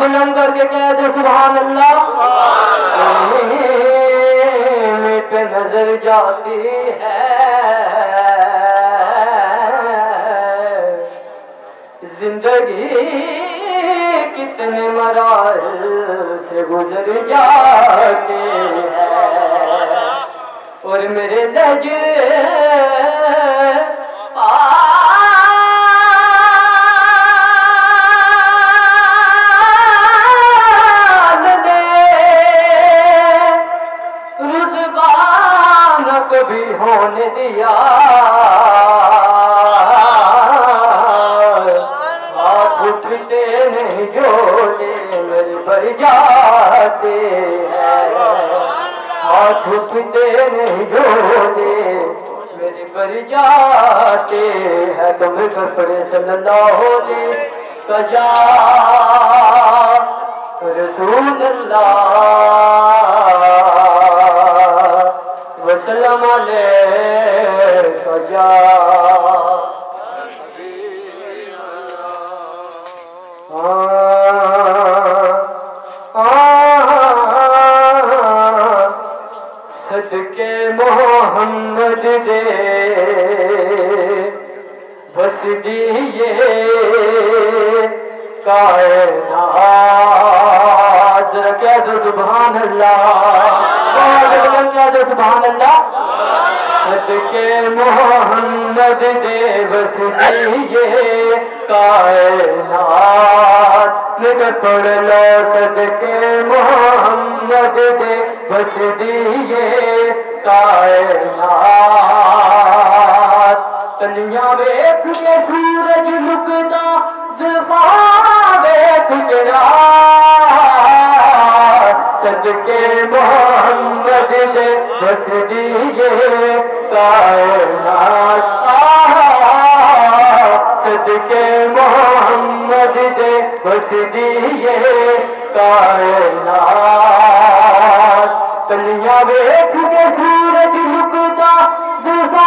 बुलंद करके कह दे सुभान अल्लाह पे नज़र जाती है। ज़िंदगी कितने मराहल से गुजर जाते मेरे पर जाते हैं हाथ नहीं जोड़े मेरे पर जाते हैं। तुम कपड़े सल्लल्लाहु अलैहि कजा रसूल अल्लाह वसलम अलैहि कजा सदके कायनात। जरा कह दो सुभान अल्लाह कह दो सुभान अल्लाह सदके मोहम्मद दे बस दिए कायनात मेरे पढ़ लो सदके मोहम्मद दे बस दिए कायनात। तलियां वेख के सूरज लुकदा जुल्फा वेख के रात। सदके बस दिए कायनात सदके मोहम्मद दे बस दिए कायनात तलियां वेख के सूरज लुकदा जुल्फा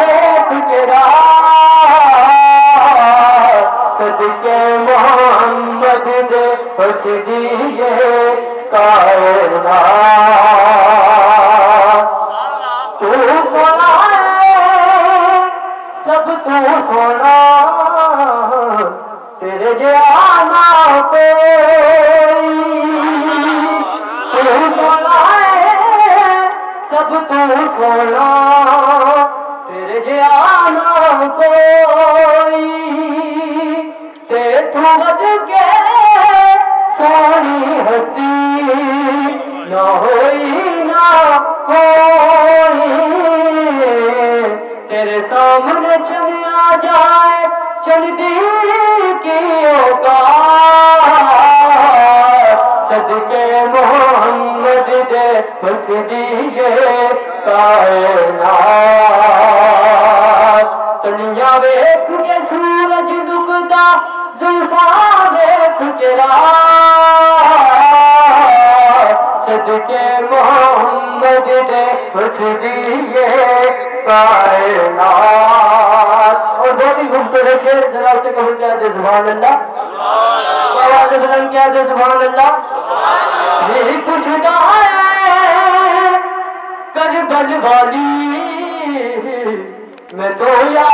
वेख के रात सदके बस दिए कायनात तेरे ते तू बद के सोनी हस्ती न ना सामने आ जाए चल दी की औकात सदके मोहम्मद दे बस दिए कायनात तलिया वेख के सूरज दुगदा जुल्फा वेख के रात सदके मोहम्मद दे बस दिए कायनात और बहुत ही खूबसूरत शेर जरा से कबूल क्या दे सुभान अल्लाह आवाज बुलंद क्या दे सुभान अल्लाह यही पूछता है मैं तो यार